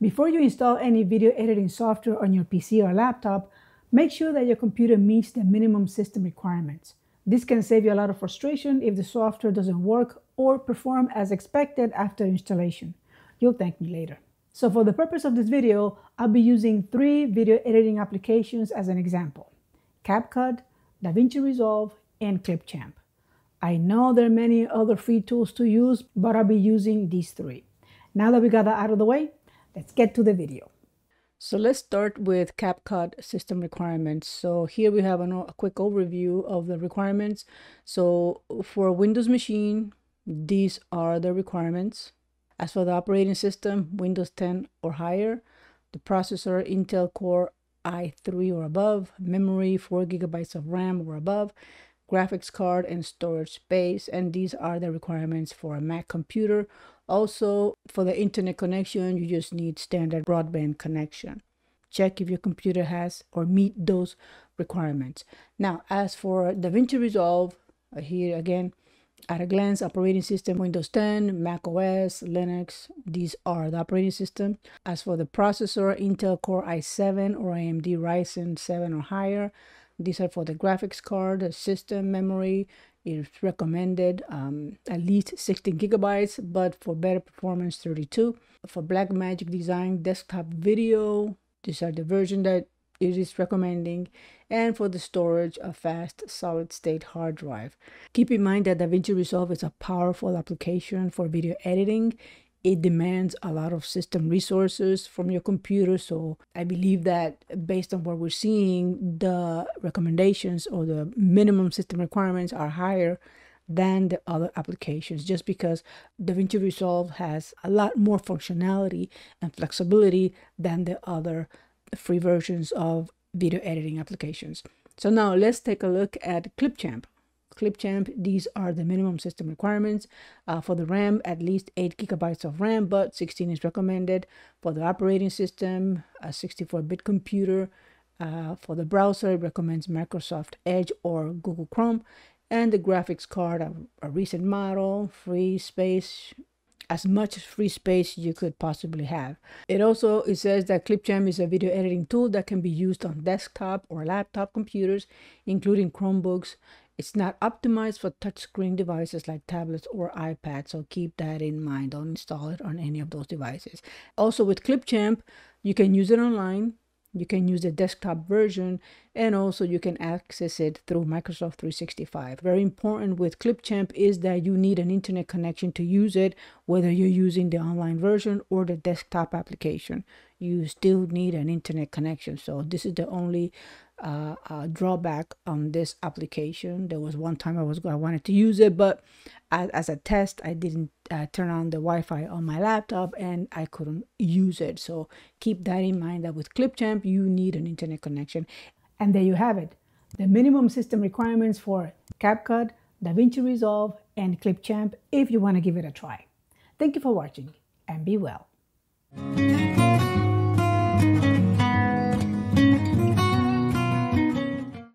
Before you install any video editing software on your PC or laptop, make sure that your computer meets the minimum system requirements. This can save you a lot of frustration if the software doesn't work or perform as expected after installation. You'll thank me later. So for the purpose of this video, I'll be using three video editing applications as an example. CapCut, DaVinci Resolve, and Clipchamp. I know there are many other free tools to use, but I'll be using these three. Now that we got that out of the way, let's get to the video. So let's start with CapCut system requirements. So here we have a quick overview of the requirements. So for a Windows machine, these are the requirements. As for the operating system, Windows 10 or higher, the processor Intel Core i3 or above, memory 4 gigabytes of RAM or above, graphics card and storage space and these are the requirements for a Mac computer. Also for the internet connection you just need standard broadband connection. Check if your computer has or meet those requirements. Now as for DaVinci Resolve uh, here again at a glance operating system windows 10 mac os linux these are the operating system. As for the processor intel core i7 or amd ryzen 7 or higher these are for the graphics card, the system memory. It's recommended um, at least 16 gigabytes, but for better performance, 32. For Blackmagic Design desktop video, these are the version that it is recommending and for the storage a fast solid state hard drive keep in mind that davinci resolve is a powerful application for video editing it demands a lot of system resources from your computer. So I believe that based on what we're seeing, the recommendations or the minimum system requirements are higher than the other applications just because DaVinci Resolve has a lot more functionality and flexibility than the other free versions of video editing applications. So now let's take a look at Clipchamp. Clipchamp, these are the minimum system requirements. Uh, for the RAM, at least 8 gigabytes of RAM, but 16 is recommended. For the operating system, a 64-bit computer. Uh, for the browser, it recommends Microsoft Edge or Google Chrome. And the graphics card, a, a recent model, free space, as much free space you could possibly have. It also it says that Clipchamp is a video editing tool that can be used on desktop or laptop computers, including Chromebooks, it's not optimized for touchscreen devices like tablets or iPads, so keep that in mind. Don't install it on any of those devices. Also, with Clipchamp, you can use it online. You can use the desktop version and also you can access it through Microsoft 365. Very important with Clipchamp is that you need an internet connection to use it, whether you're using the online version or the desktop application. You still need an internet connection. So this is the only uh, drawback on this application. There was one time I was I wanted to use it, but as, as a test, I didn't uh, turn on the Wi-Fi on my laptop and I couldn't use it. So keep that in mind that with Clipchamp, you need an internet connection. And there you have it, the minimum system requirements for CapCut, DaVinci Resolve, and Clipchamp if you want to give it a try. Thank you for watching and be well.